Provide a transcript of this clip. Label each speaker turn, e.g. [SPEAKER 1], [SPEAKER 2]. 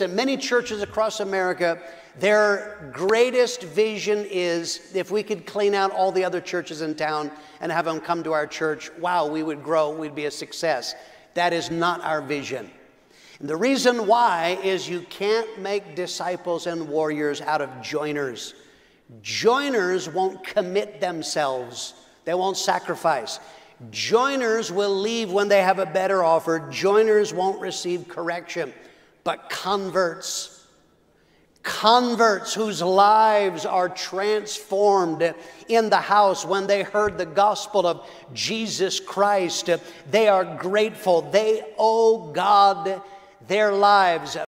[SPEAKER 1] In many churches across America, their greatest vision is if we could clean out all the other churches in town and have them come to our church, wow, we would grow, we'd be a success. That is not our vision. And the reason why is you can't make disciples and warriors out of joiners. Joiners won't commit themselves, they won't sacrifice. Joiners will leave when they have a better offer, joiners won't receive correction but converts. Converts whose lives are transformed in the house when they heard the gospel of Jesus Christ. They are grateful. They owe God their lives.